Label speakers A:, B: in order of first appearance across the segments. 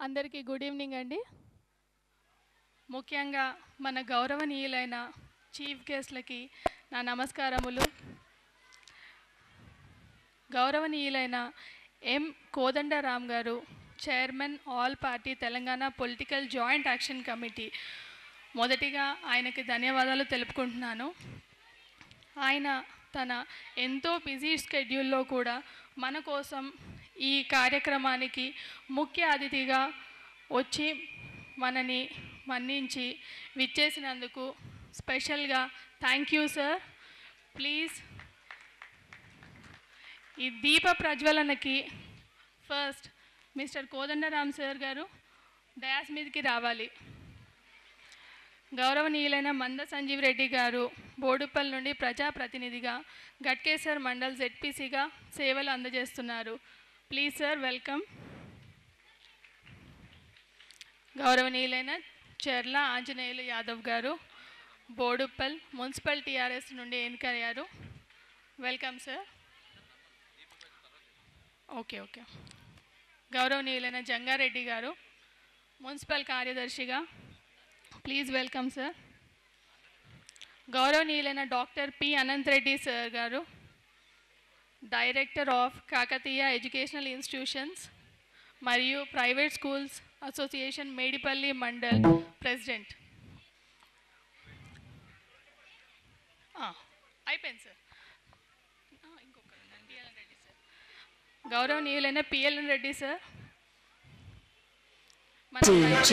A: అందరికీ good evening అండి. ముఖ్యంగా మన గౌరవనీయులైన చీఫ్ గెస్ట్లకి నా నమస్కారములు. గౌరవనీయులైన ఎం కోదండరామ్ గారు chairman all party Telangana political joint action committee. మొదటిగా ఆయనకి ధన్యవాదాలు తెలుపుకుంటున్నాను. ఆయన తన ఎంతో బిజీ స్కెడ్యూల్లో కూడా మన కోసం ఈ కార్యక్రమానికి ముఖ్య అతిథిగా వచ్చి మనని మన్నించి విచ్చేసినందుకు స్పెషల్గా థ్యాంక్ యూ సార్ ప్లీజ్ ఈ దీప ప్రజ్వలనకి ఫస్ట్ మిస్టర్ కోదండరామ్ సార్ గారు డయాస్ మీదకి రావాలి. గౌరవనీయులైన మంద సంజీవ్ రెడ్డి గారు బోడుపల్లి నుండి ప్రజాప్రతినిధిగా గట్కేసర్ మండల్ జెడ్పీసీగా సేవలు అందజేస్తున్నారు. ప్లీజ్ సార్ వెల్కమ్ గౌరవనీయులైన చెర్ల ఆంజనేయులు యాదవ్ గారు బోడుప్పల్ మున్సిపల్ టీఆర్ఎస్ నుండి ఎన్నికయ్యారు వెల్కమ్ సార్ ఓకే ఓకే గౌరవనీయులైన జంగారెడ్డి గారు మున్సిపల్ కార్యదర్శిగా ప్లీజ్ వెల్కమ్ సార్ గౌరవనీయులైన doctor P Anant Reddy sir గారు director of Kakatiya educational institutions మరియు private schools association Medipalli mandal president అయిపోయింది సార్. ఆ, రెడ్డి సార్. గౌరవనీయులైన పిఎల్ఎన్ రెడ్డి సార్. మన
B: DJ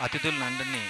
B: అతిథులను
C: అందరినీ